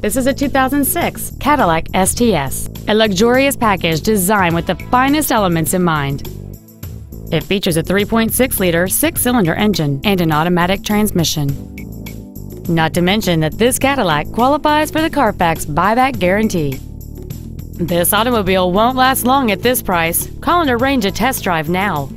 This is a 2006 Cadillac STS, a luxurious package designed with the finest elements in mind. It features a 3.6-liter six-cylinder engine and an automatic transmission. Not to mention that this Cadillac qualifies for the Carfax buyback guarantee. This automobile won't last long at this price. Call and arrange a test drive now.